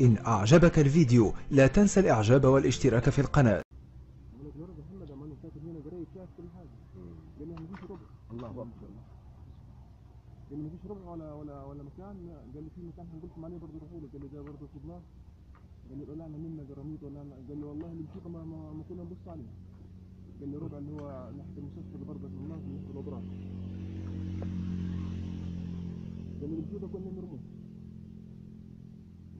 إن أعجبك الفيديو لا تنسى الإعجاب والاشتراك في القناة. الله أكبر. قال لي مفيش ربع ولا ولا ولا مكان قال لي في مكان هنقولكم عليه برضه روحوا له قال لي ده برضه صدناه قال لي طلعنا منا جراميط ولا قال لي والله الموسيقى ما ما, ما كنا نبص عليها قال لي ربع اللي هو ناحية المستشفى اللي برضه في الناس ناحيه الاضرار قال لي الموسيقى كنا نرموه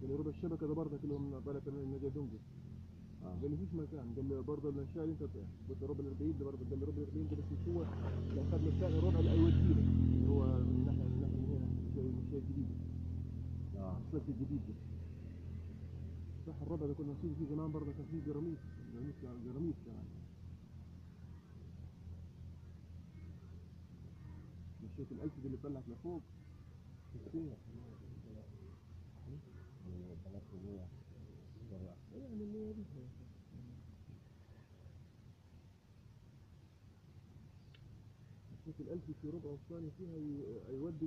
قال لي ربع الشبكة ده برضه اللي طالع من نجا دنجل قال لي فيش مكان. قال لي برضه اللي انت قلت ربع ال 40 ده برضه قال لي ربع ال 40 ده بس هو. اللي اخذنا الثاني الربع اللي هيودينا اللي هو من الناحيه من الناحيه من هنا الشيء الشيء الجديد آه. السلك الجديد ده صح الربع ده كنا نشوف فيه زمان برضه كان فيه جراميط جراميط جراميط كمان مشيت الألف دي اللي طلعت لفوق. يعني. مشيت الألف في ربع الثاني فيها يودي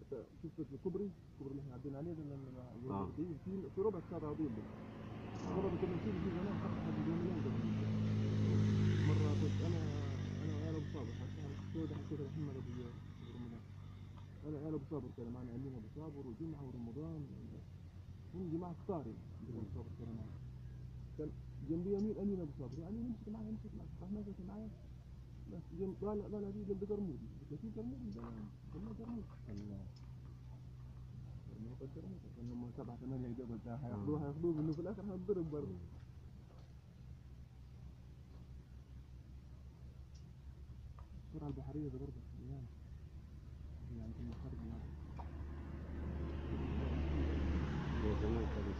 حتى شفت الكوبري الكوبري اللي إحنا عدينا عليه ده لما آه. في في ربع ساعة عظيم ده مرة نشوف فيه زمان فتحة الجميلين قبل مرة كنت أنا أنا وعيال أبو صابر حتى السوداء حكيت محمد أبو رمضان أنا وعيال أبو صابر كان معنا أمين أبو صابر وجمعة ورمضان أبو صابر كان جنبي أمين أمين أبو صابر. يعني معي نمسك معي راح ماسك معي بس جنب طالع طالع دي جنب قرمودي قلت له في قرمودي ده قلنا قرمودي كان هم سبعة ثمانية جبل ده هياخدوه هياخدوه منه. في الآخر هنضرب برضه. السرعة البحرية ده برضه يعني يعني كنا خارج يعني هو زمان كان السنة تقريبا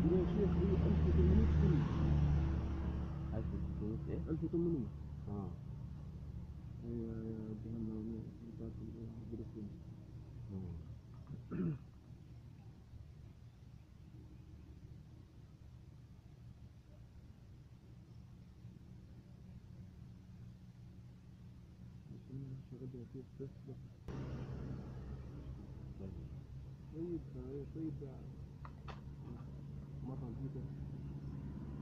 بيها 30 جنيه يا شيخ هي 1800 جنيه 1600 إيه؟ 1800 آه جهنم فلسطين طيب. طيب طيب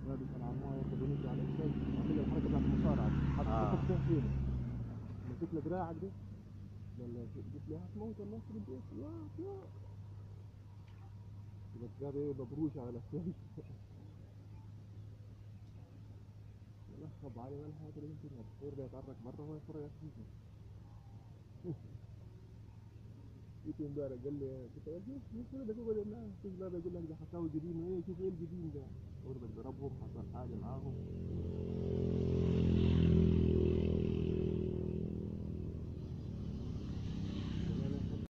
لابس العمار وبنيجي على الشيء عمل الحركة بتاعت المصارعة حط آه. حط فينا مسك له دراعك ده قال قلت له هتموت الناس في البيت يا يا بس جاب إيه مبروش على نخب عليه ولا حاجة اللي يمكن الدكتور ده يتعرك مرة وهو يفرق جيت امبارح قال لي كنت قلت له ده يقول لا شوف لا يقول لك ده حكاوي قديمة إيه شوف إيه القديم ده؟ غربة ضربهم حصل حاجة معاهم.